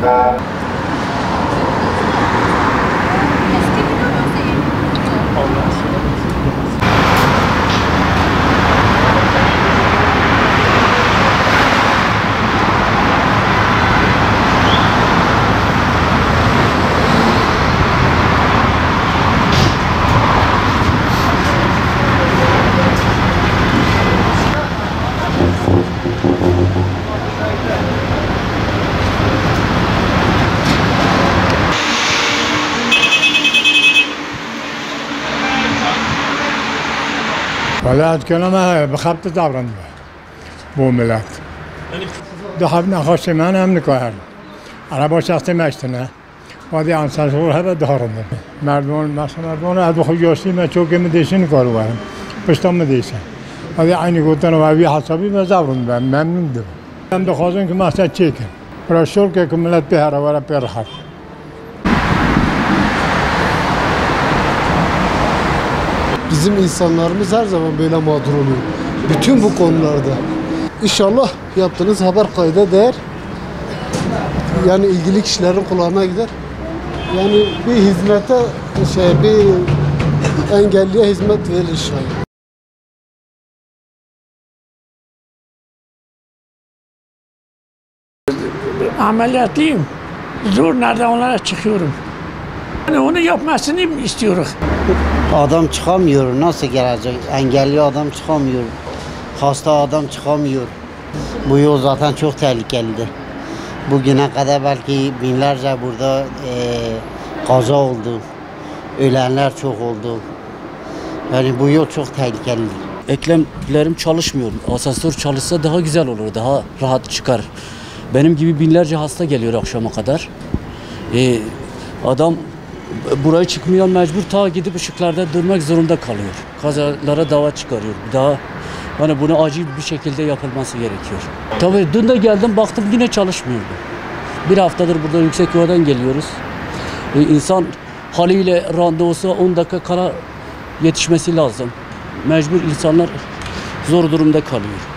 Thank. ولا اتكلم بخبط دوران بو ملت. ده حب نخواست من هم نکرد انا با شخص مشتنه وادی انسان شغل هر دارم مردم مثلا مردم از بخو جاسی من چوک مدیشن کارو برم. پشتم مدیشن وادی عینی گفتن و وی حسابی من زبرون برم. ممنون دارم هم دخواستم که مثلا چیکن برای که ملت به هر وره پر حق Bizim insanlarımız her zaman böyle mağdur oluyor. Bütün bu konularda. İnşallah yaptığınız haber kayda değer. Yani ilgili kişilerin kulağına gider. Yani bir hizmete şey bir engelliye hizmet verir inşallah. Ameliyatlıyım. Zor nerede onlara çıkıyorum. Yani onu yapmasını istiyoruz. Adam çıkamıyor. Nasıl gelecek? Engelli adam çıkamıyor. Hasta adam çıkamıyor. Bu yol zaten çok tehlikelidir. Bugüne kadar belki binlerce burada eee kaza oldu. Ölenler çok oldu. Yani bu yol çok tehlikelidir. eklemlerim çalışmıyor. Asansör çalışsa daha güzel olur, daha rahat çıkar. Benim gibi binlerce hasta geliyor akşama kadar. Ee, adam buraya çıkmıyor mecbur ta gidip ışıklarda durmak zorunda kalıyor. Kazalara dava çıkarıyor. Daha hani bunu acil bir şekilde yapılması gerekiyor. Tabii dün de geldim baktım yine çalışmıyordu. Bir haftadır burada yüksek yuvadan geliyoruz. Ee, insan haliyle randevusu 10 dakika kala yetişmesi lazım. Mecbur insanlar zor durumda kalıyor.